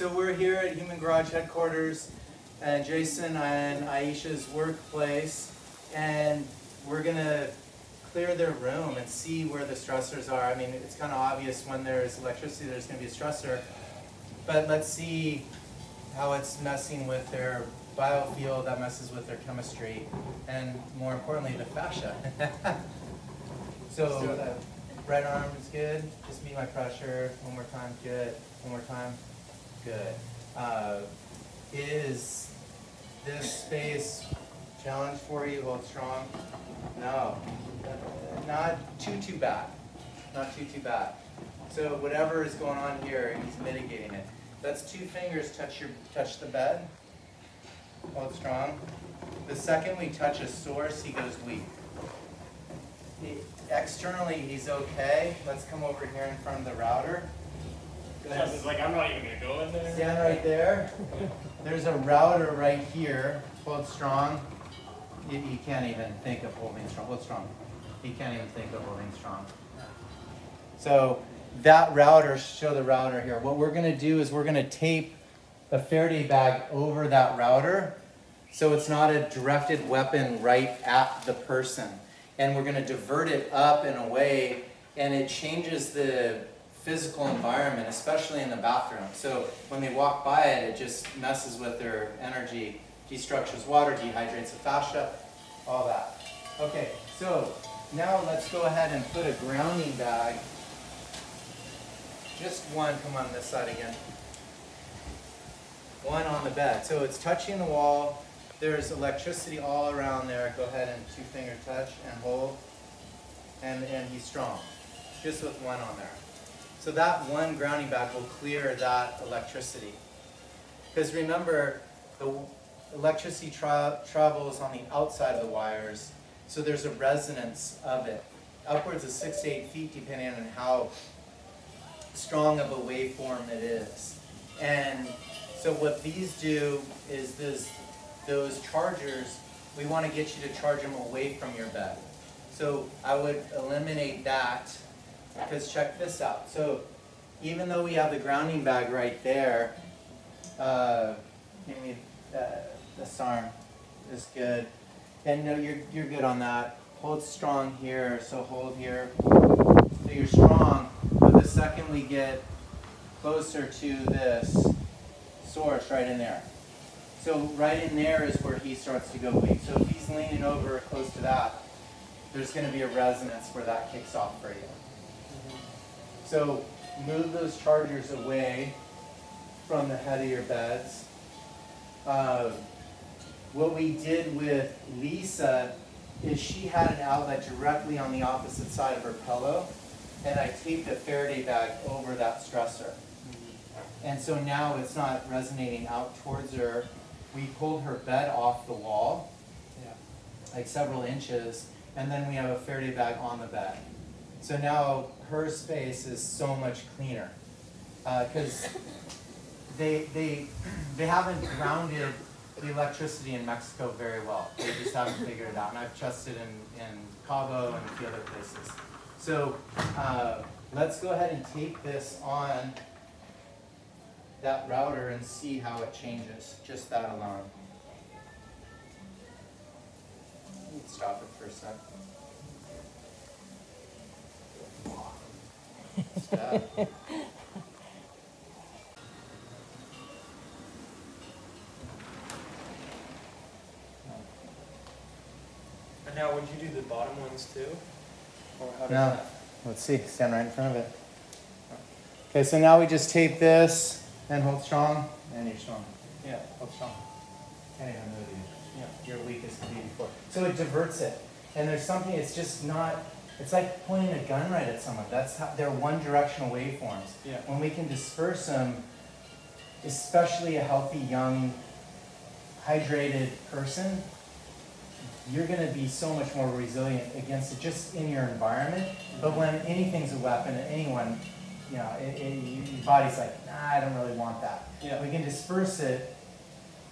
So we're here at Human Garage headquarters and Jason and Aisha's workplace and we're gonna clear their room and see where the stressors are. I mean, it's kind of obvious when there's electricity, there's gonna be a stressor. But let's see how it's messing with their biofield, that messes with their chemistry, and more importantly, the fascia. so, right arm is good. Just meet my pressure. One more time. Good. One more time. Good. Uh, is this space challenge for you? Hold strong. No, not too too bad. Not too too bad. So whatever is going on here, he's mitigating it. That's two fingers touch your touch the bed. Hold strong. The second we touch a source, he goes weak. He, externally, he's okay. Let's come over here in front of the router. It's like I'm not even gonna go in there. Stand right there. There's a router right here. Hold strong. You, you can't even think of holding strong. Hold strong. You can't even think of holding strong. So that router, show the router here. What we're gonna do is we're gonna tape a Faraday bag over that router so it's not a directed weapon right at the person. And we're gonna divert it up and away and it changes the physical environment, especially in the bathroom. So when they walk by it, it just messes with their energy, destructures water, dehydrates the fascia, all that. Okay, so now let's go ahead and put a grounding bag just one, come on this side again. One on the bed. So it's touching the wall. There's electricity all around there. Go ahead and two finger touch and hold. And, and he's strong. Just with one on there. So that one grounding bag will clear that electricity. Because remember, the electricity tra travels on the outside of the wires, so there's a resonance of it. Upwards of six to eight feet depending on how strong of a waveform it is. And so what these do is this, those chargers, we want to get you to charge them away from your bed. So I would eliminate that because check this out. So even though we have the grounding bag right there, uh, maybe uh, this arm is good. And no, you're, you're good on that. Hold strong here, so hold here. So you're strong, but the second we get closer to this source right in there. So right in there is where he starts to go weak. So if he's leaning over close to that, there's going to be a resonance where that kicks off for you. So move those chargers away from the head of your beds. Uh, what we did with Lisa is she had an outlet directly on the opposite side of her pillow, and I taped a Faraday bag over that stressor. And so now it's not resonating out towards her. We pulled her bed off the wall, yeah. like several inches, and then we have a Faraday bag on the bed. So now her space is so much cleaner because uh, they, they, they haven't grounded the electricity in Mexico very well. They just haven't figured it out. And I've tested in, in Cabo and a few other places. So uh, let's go ahead and tape this on that router and see how it changes, just that alone. Stop it for a sec. And now, would you do the bottom ones too? Or how does no. That... Let's see. Stand right in front of it. Okay, so now we just tape this and hold strong, and you're strong. Yeah, hold strong. Can't even move you. Yeah, your weakest could be before. So it diverts it. And there's something, it's just not, it's like pointing a gun right at someone. That's how, they're one directional waveforms. Yeah. When we can disperse them, especially a healthy, young, hydrated person, you're going to be so much more resilient against it just in your environment. But mm-hmm. when anything's a weapon, anyone you know, it, it, your body's like, nah, I don't really want that. Yeah. We can disperse it.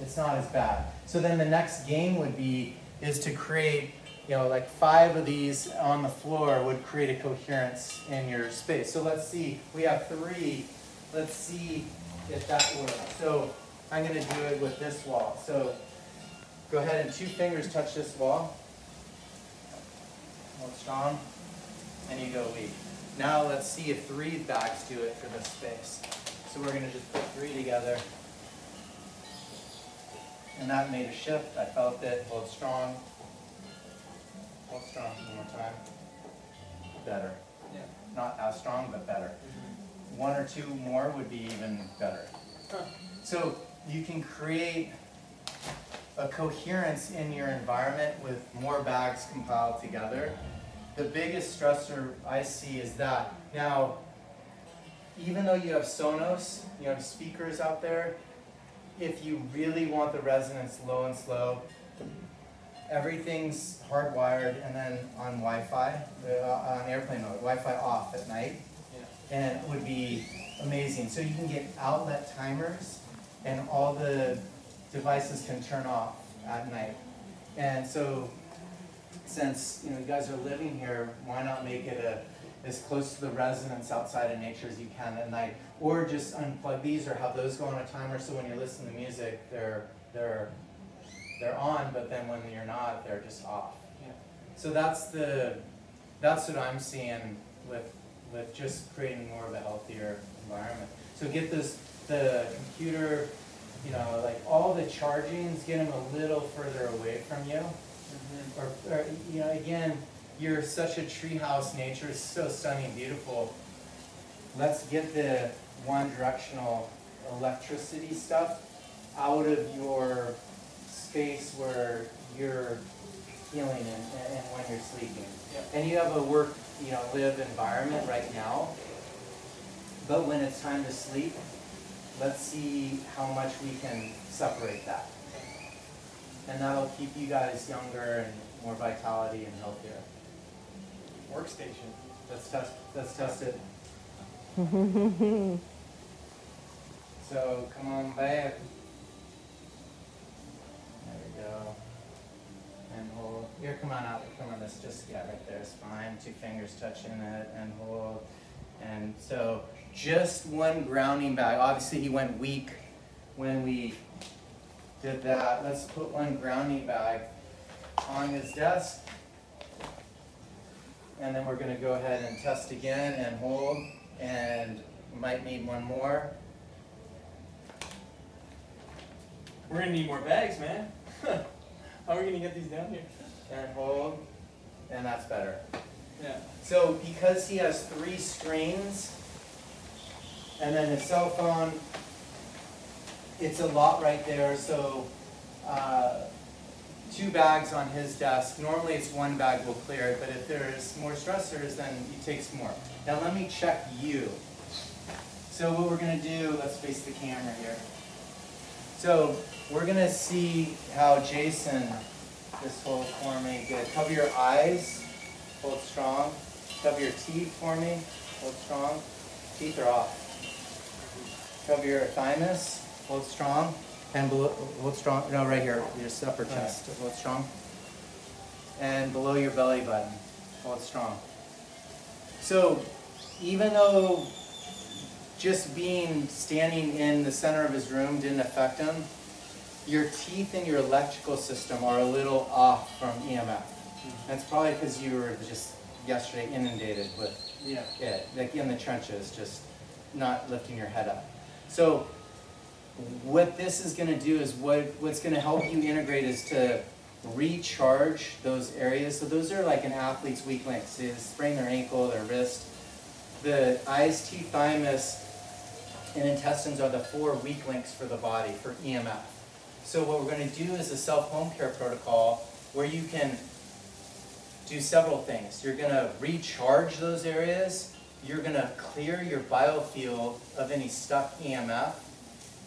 It's not as bad. So then the next game would be is to create, you know, like five of these on the floor would create a coherence in your space. So let's see, we have three. Let's see if that works. So I'm gonna do it with this wall. So go ahead and two fingers touch this wall. Hold strong, and you go weak. Now let's see if three bags do it for this space. So we're gonna just put three together. And that made a shift, I felt it, hold strong. Hold strong one more time. Better. Yeah. Not as strong, but better. One or two more would be even better. Huh. So you can create a coherence in your environment with more bags compiled together. The biggest stressor I see is that. Now, even though you have Sonos, you have speakers out there, if you really want the resonance low and slow, everything's hardwired and then on Wi-Fi, uh, on airplane mode, Wi-Fi off at night, Yeah. and it would be amazing. So you can get outlet timers, and all the devices can turn off at night. And so, since you know you guys are living here, why not make it a as close to the resonance outside of nature as you can at night, or just unplug these or have those go on a timer so when you listen to music, they're they're they're on, but then when you're not, they're just off. Yeah. So that's the that's what I'm seeing with with just creating more of a healthier environment. So get this the computer, you know, like all the chargings, get them a little further away from you. Mm-hmm. Or, or you know, again, you're such a treehouse. Nature is so stunning, beautiful. Let's get the one directional electricity stuff out of your space where you're healing and, and when you're sleeping. Yeah. And you have a work, you know, live environment right now. But when it's time to sleep, let's see how much we can separate that. And that'll keep you guys younger and more vitality and healthier. Workstation. Let's test, let's test it. So come on back. There we go. And hold. Here, come on out. Come on, this just, yeah, right there is fine. Two fingers touching it and hold. And so just one grounding bag. Obviously, he went weak when we did that. Let's put one grounding bag on his desk. And then we're gonna go ahead and test again and hold, and might need one more. We're gonna need more bags, man. How are we gonna get these down here? And hold, and that's better. Yeah. So because he has three screens, and then his cell phone, it's a lot right there, so, uh, two bags on his desk. Normally it's one bag will clear it, but if there's more stressors, then he takes more. Now let me check you. So what we're gonna do, let's face the camera here. So we're gonna see how Jason just hold for me. Good. Cover your eyes, hold strong. Cover your teeth for me, hold strong. Teeth are off. Cover your thymus, hold strong. And below, hold strong, no, right here, your upper chest, hold strong. And below your belly button, hold strong. So even though just being standing in the center of his room didn't affect him, your teeth and your electrical system are a little off from EMF. Mm-hmm. That's probably because you were just yesterday inundated with Yeah. it, like in the trenches, just not lifting your head up. So what this is gonna do is what, what's gonna help you integrate is to recharge those areas. So those are like an athlete's weak links. They sprain their ankle, their wrist. The eyes, teeth, thymus, and intestines are the four weak links for the body, for EMF. So what we're gonna do is a self-home care protocol where you can do several things. You're gonna recharge those areas, you're gonna clear your biofield of any stuck EMF,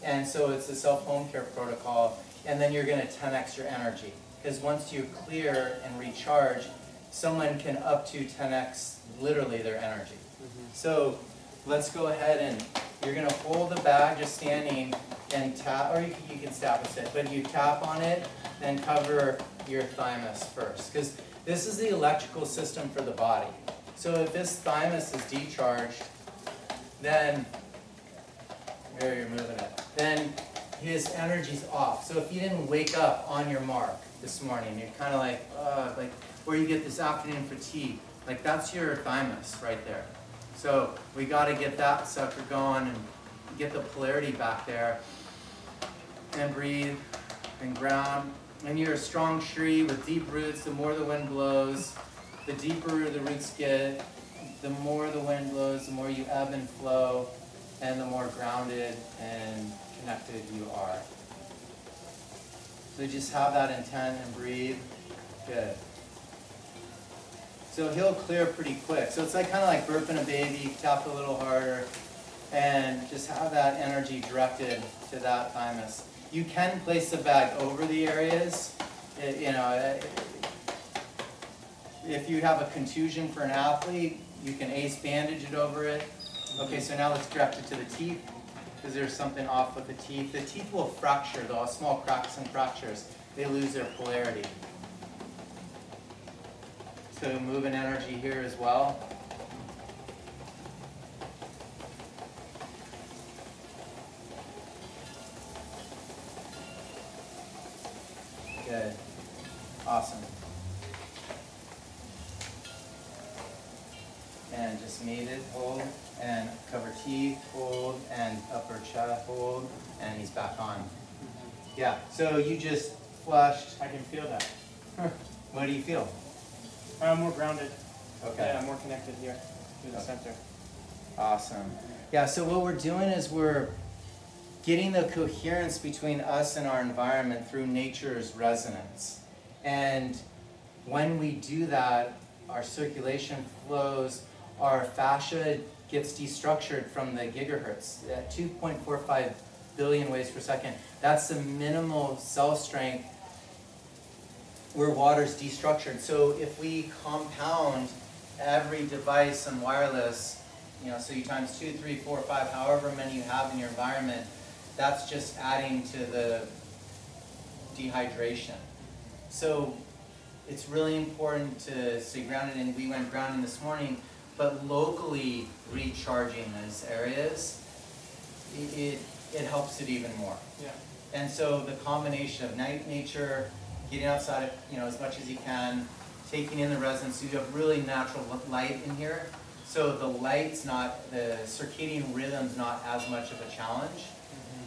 and so it's a self-home care protocol, and then you're gonna 10x your energy. Because once you clear and recharge, someone can up to 10x literally their energy. Mm-hmm. So let's go ahead and you're gonna hold the bag just standing and tap, or you can, you can stab with it, but you tap on it, then cover your thymus first. Because this is the electrical system for the body. So if this thymus is decharged, then Here you're moving it. Then his energy's off. So if you didn't wake up on your mark this morning, you're kind of like, uh, like where you get this afternoon fatigue, like that's your thymus right there. So we got to get that sucker going and get the polarity back there. And breathe and ground. And you're a strong tree with deep roots. The more the wind blows, the deeper the roots get, the more the wind blows, the more you ebb and flow, and the more grounded and connected you are. So just have that intent and breathe. Good. So he'll clear pretty quick. So it's like kind of like burping a baby, tap a little harder, and just have that energy directed to that thymus. You can place the bag over the areas. It- you know, it- if you have a contusion for an athlete, you can ace bandage it over it. Okay, so now let's direct it to the teeth, because there's something off with the teeth. The teeth will fracture though, small cracks and fractures. They lose their polarity. So moving energy here as well. Good. Awesome. And just made it, hold, and cover teeth, hold, and upper chest, hold, and he's back on. Mm-hmm. Yeah, so you just flushed. I can feel that. What do you feel? I'm more grounded. Okay. Yeah, I'm more connected here to the Okay. center. Awesome. Yeah, so what we're doing is we're getting the coherence between us and our environment through nature's resonance. And when we do that, our circulation flows, our fascia gets destructured from the gigahertz at 2.45 billion waves per second. That's the minimal cell strength where water's destructured. So if we compound every device and wireless, you know, so you times two, three, four, five, however many you have in your environment, that's just adding to the dehydration. So it's really important to stay grounded, and we went grounding this morning, but locally recharging those areas, it, it, it helps it even more. Yeah. And so the combination of night nature, getting outside, you know, as much as you can, taking in the resonance, you have really natural light in here. So the light's not, the circadian rhythm's not as much of a challenge,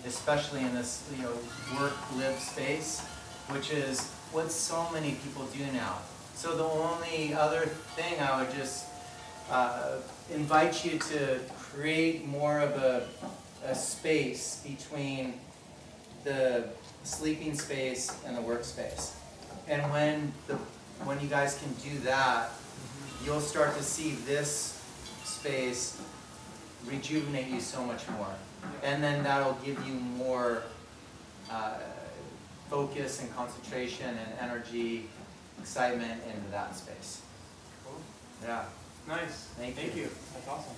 especially in this, you know, work-live space, which is what so many people do now. So the only other thing I would just uh, invite you to create more of a, a space between the sleeping space and the workspace. And when the when you guys can do that, you'll start to see this space rejuvenate you so much more. And then that'll give you more uh, focus and concentration and energy, excitement into that space. Cool. Yeah. Nice. Thank Thank you. you. That's awesome.